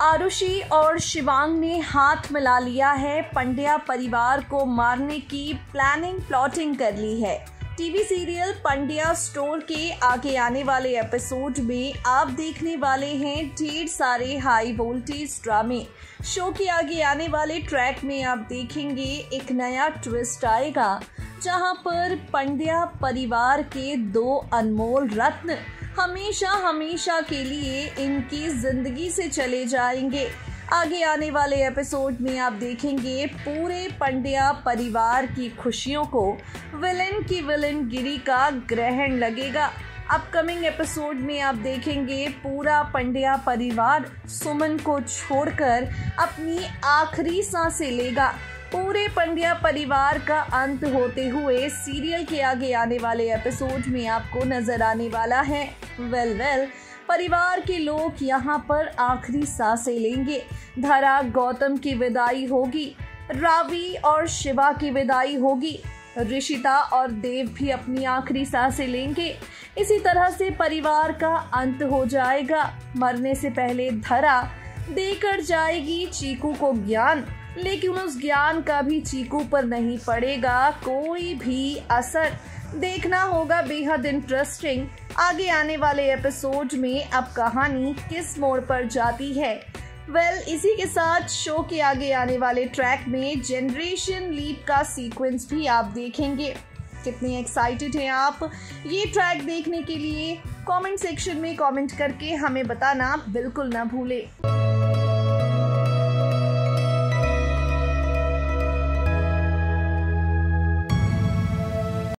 आरुषि और शिवांग ने हाथ मिला लिया है। पंड्या परिवार को मारने की प्लानिंग प्लॉटिंग कर ली है। टीवी सीरियल पंड्या स्टोर के आगे आने वाले एपिसोड में आप देखने वाले हैं ढेर सारे हाई वोल्टेज ड्रामे शो के आगे आने वाले ट्रैक में आप देखेंगे एक नया ट्विस्ट आएगा, जहाँ पर पंड्या परिवार के दो अनमोल रत्न हमेशा हमेशा के लिए इनकी ज़िंदगी से चले जाएँगे। आगे आने वाले एपिसोड में आप देखेंगे पूरे पंड्या परिवार की खुशियों को। विलन की विलन गिरी का ग्रहण लगेगा। अपकमिंग एपिसोड में आप देखेंगे पूरा पंड्या परिवार सुमन को छोड़कर अपनी आखिरी साँसें लेगा। पूरे पंड्या परिवार का अंत होते हुए सीरियल के आगे आने वाले एपिसोड में आपको नज़र आने वाला है। वेल वेल परिवार के लोग यहाँ पर आखिरी साँसें लेंगे। धरा गौतम की विदाई होगी, रावी और शिवा की विदाई होगी। ऋषिता और देव भी अपनी आखिरी साँसें लेंगे। इसी तरह से परिवार का अंत हो जाएगा। मरने से पहले धरा देकर जाएगी चीकू को ज्ञान। लेकिन उस ज्ञान का भी चीकू पर नहीं पड़ेगा कोई भी असर। देखना होगा बेहद इंटरेस्टिंग आगे आने वाले एपिसोड में अब कहानी किस मोड़ पर जाती है। वेल well, इसी के साथ शो के आगे आने वाले ट्रैक में जनरेशन लीप का सीक्वेंस भी आप देखेंगे। कितने एक्साइटेड हैं आप। ये ट्रैक देखने के लिए कमेंट सेक्शन में कमेंट करके हमें बताना बिल्कुल ना भूलें।